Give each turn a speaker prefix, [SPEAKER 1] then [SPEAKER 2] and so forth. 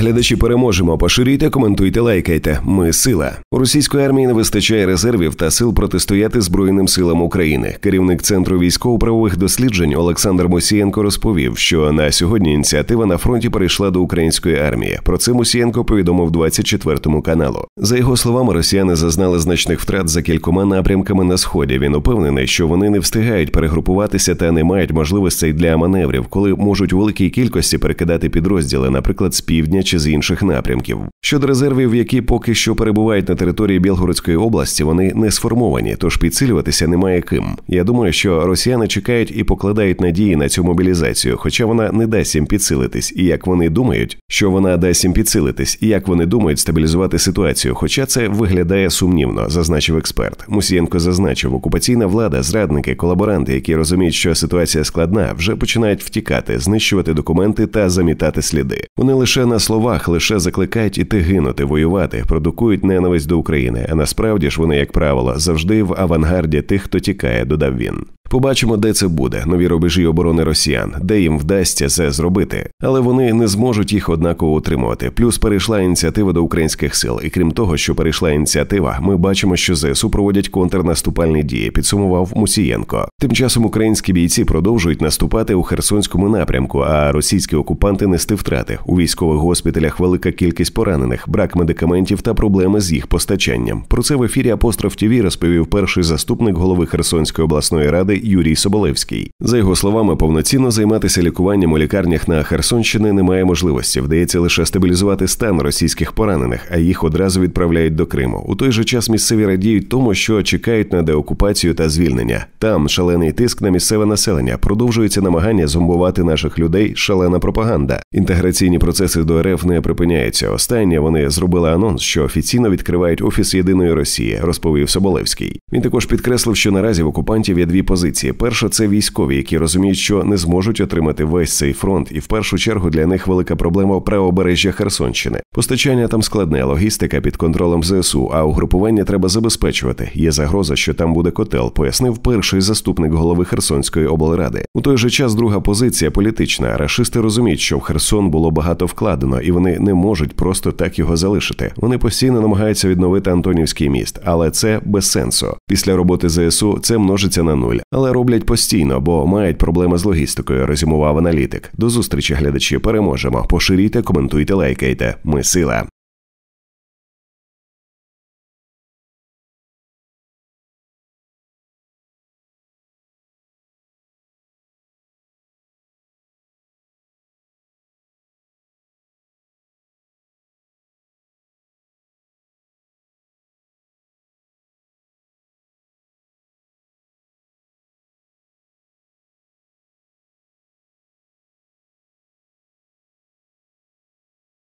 [SPEAKER 1] Глядачі переможемо. Поширюйте, коментуйте, лайкайте. Ми сила. У російської армії не вистачає резервів та сил протистояти Збройним силам України. Керівник центру військово-правових досліджень Олександр Мосієнко розповів, що на сьогодні ініціатива на фронті перейшла до української армії. Про це Мосієнко повідомив 24 каналу. За його словами, росіяни зазнали значних втрат за кількома напрямками на сході. Він упевнений, що вони не встигають перегрупуватися та не мають можливостей для маневрів, коли можуть у великій кількості перекидати підрозділи, наприклад, з півдня чи з інших напрямків. Щодо резервів, які поки що перебувають на території Білгородської області, вони не сформовані, тож підсилюватися немає ким. Я думаю, що росіяни чекають і покладають надії на цю мобілізацію, хоча вона не дасть їм підсилитись, і як вони думають, що вона дасть їм підсилитись, і як вони думають стабілізувати ситуацію. Хоча це виглядає сумнівно, зазначив експерт. Мусієнко зазначив, окупаційна влада, зрадники, колаборанти, які розуміють, що ситуація складна, вже починають втікати, знищувати документи та замітати сліди. Вони лише на словах лише закликають іти гинути, воювати, продукують ненависть до України. А насправді ж вони, як правило, завжди в авангарді тих, хто тікає, додав він. Побачимо, де це буде нові рубежі оборони росіян, де їм вдасться це зробити, але вони не зможуть їх однаково утримувати. Плюс перейшла ініціатива до українських сил. І крім того, що перейшла ініціатива, ми бачимо, що ЗСУ проводять контрнаступальні дії. Підсумував Мусієнко. Тим часом українські бійці продовжують наступати у Херсонському напрямку, а російські окупанти нести втрати у військових госпіталях. Велика кількість поранених, брак медикаментів та проблеми з їх постачанням. Про це в ефірі Апостроф ТВ розповів перший заступник голови Херсонської обласної ради Юрій Соболевський. За його словами, повноцінно займатися лікуванням у лікарнях на Херсонщини немає можливості. Вдається лише стабілізувати стан російських поранених, а їх одразу відправляють до Криму. У той же час місцеві радіють тому, що чекають на деокупацію та звільнення. Там шалений тиск на місцеве населення. Продовжується намагання зомбувати наших людей. Шалена пропаганда. Інтеграційні процеси до РФ не припиняються. Останнє вони зробили анонс, що офіційно відкривають офіс єдиної Росії, розповів Соболевський. Він також підкреслив, що наразі в окупантів є дві позиції. Перша це військові, які розуміють, що не зможуть отримати весь цей фронт, і в першу чергу для них велика проблема правобережжя Херсонщини. Постачання там складне, логістика під контролем ЗСУ, а угрупування треба забезпечувати. Є загроза, що там буде котел, пояснив перший заступник голови Херсонської облради. У той же час друга позиція політична. Рашисти розуміють, що в Херсон було багато вкладено, і вони не можуть просто так його залишити. Вони постійно намагаються відновити Антонівський міст, але це без сенсу. Після роботи ЗСУ це множиться на нуль, але роблять постійно, бо мають проблеми з логістикою. Резюмував аналітик. До зустрічі глядачі переможемо. Поширійте, коментуйте, лайкайте. Ми сила.